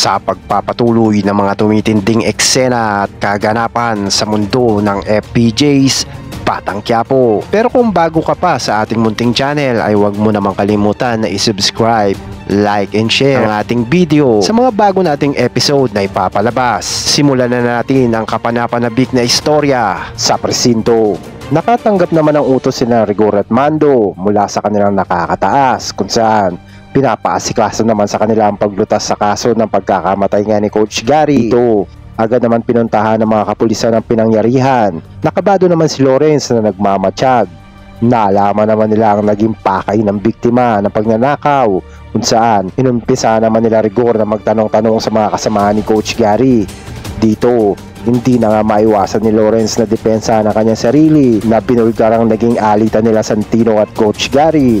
Sa pagpapatuloy ng mga tumitinding eksena at kaganapan sa mundo ng FPJs Batang Quiapo. Pero kung bago ka pa sa ating munting channel ay huwag mo namang kalimutan na isubscribe, like and share ang ating video sa mga bago nating episode na ipapalabas. Simulan na natin ang kapanapanabik na istorya sa presinto. Nakatanggap naman ng utos si na Rigor at Mando mula sa kanilang nakakataas kung saan pinapaasikaso naman sa kanila ang paglutas sa kaso ng pagkakamatay nga ni Coach Gary. Ito, agad naman pinuntahan ng mga kapulisan ng pinangyarihan. Nakabado naman si Lawrence na nagmamatsyag. Naalaman naman nila ang naging pakay ng biktima ng pagnanakaw kung saan inumpisa naman nila rigor na magtanong-tanong sa mga kasamahan ni Coach Gary. Dito, hindi na nga maiwasan ni Lawrence na depensa ng kanyang sarili na binulgarang naging alitan nila Santino at Coach Gary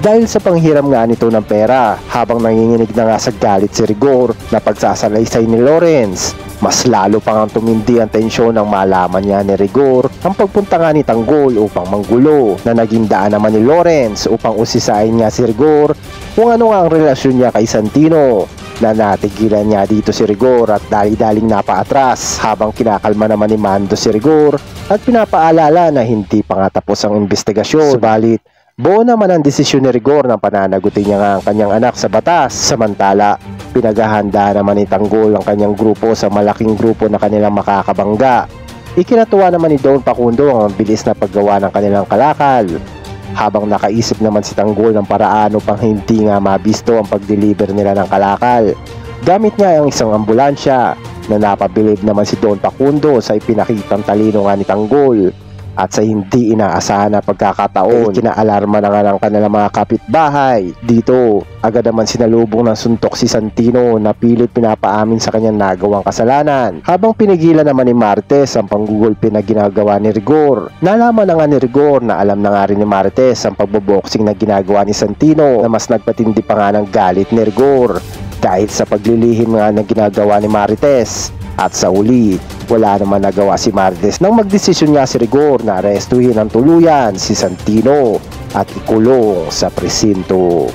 dahil sa panghiram nga nito ng pera habang nanginginig na nga sa galit si Rigor na pagsasalaysay ni Lawrence. Mas lalo pang ang tumindi ang tensyon ng malaman niya ni Rigor ang pagpunta nga ni Tanggol upang manggulo na naging daan naman ni Lawrence upang usisain nga si Rigor kung ano nga ang relasyon niya kay Santino na natigilan niya dito si Rigor at dali-daling napaatras habang kinakalma naman ni Mando si Rigor at pinapaalala na hindi pa nga tapos ang investigasyon. Subalit, Buo naman ang desisyon ni Rigor na pananagutin niya nga ang kanyang anak sa batas. Samantala, pinaghahanda naman ni Tanggol ang kanyang grupo sa malaking grupo na kanilang makakabangga. Ikinatuwa naman ni Don Pacundo ang bilis na paggawa ng kanilang kalakal. Habang nakaisip naman si Tanggol ng paraan upang hindi nga mabisto ang pag-deliver nila ng kalakal. Gamit nga ang isang ambulansya na napabilib naman si Don Pacundo sa ipinakitang talino nga ni Tanggol at sa hindi inaasahan na pagkakataon, kinaalarma na nga ng kanilang mga kapitbahay. Dito, agad naman sinalubong ng suntok si Santino na pilit pinapaamin sa kanyang nagawang kasalanan. Habang pinigilan naman ni Martes ang panggugulpi na ginagawa ni Rigor. Nalaman na nga ni Rigor na alam na nga rin ni Martes ang pagboboxing na ginagawa ni Santino na mas nagpatindi pa nga ng galit ni Rigor dahil sa paglilihim nga ng ginagawa ni Marites. At sa uli, wala naman nagawa si Martes nang magdesisyon niya si Rigor na arestuhin ng tuluyan si Santino at ikulong sa presinto.